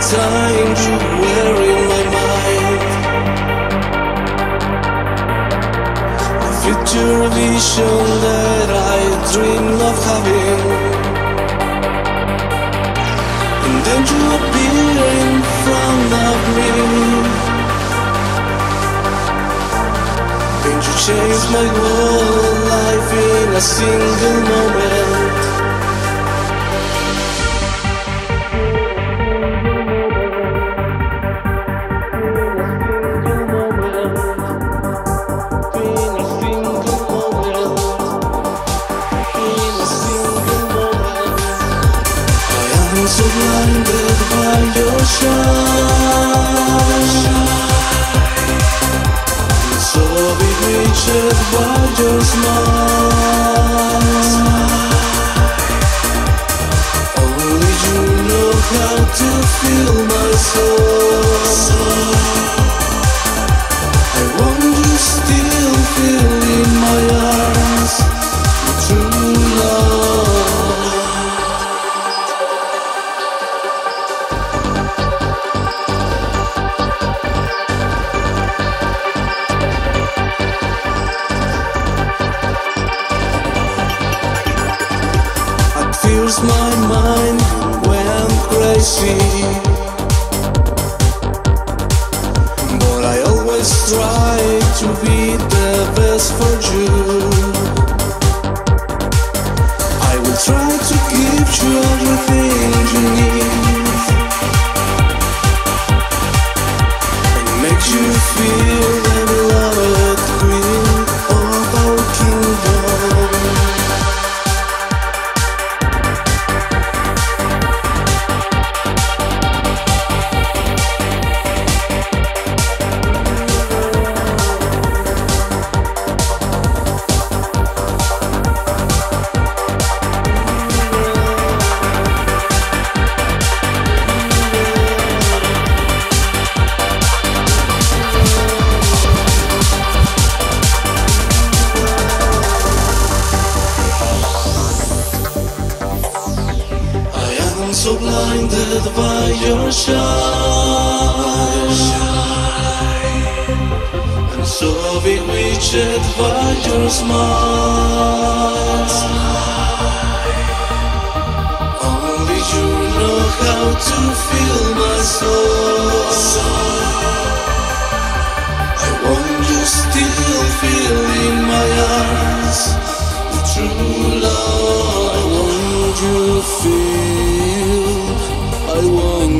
time you were in my mind. A future vision that I dreamed of having. And then you appear in front of me. And you changed my whole life in a single moment. How to feel my soul First my mind went crazy. But I always try to be the best for you. I will try to give you everything you need And make you feel blinded by your shine. I'm so bewitched by your smile.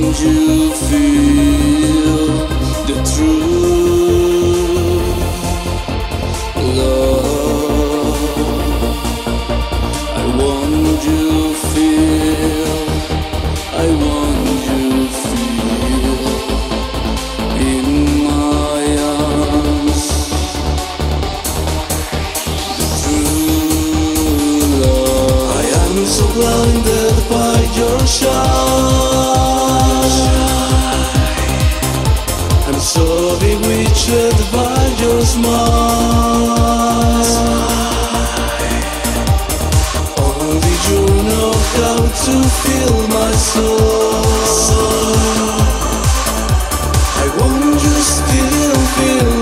You feel the love. I want you feel. I want you feel in my arms. True love. I am so blinded bewitched by Josh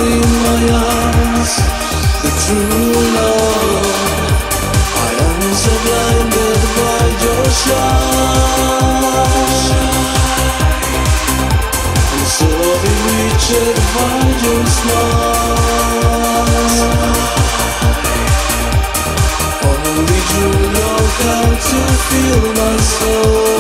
In my arms the true love. I am so the witch and find your smile. You know how to feel my soul.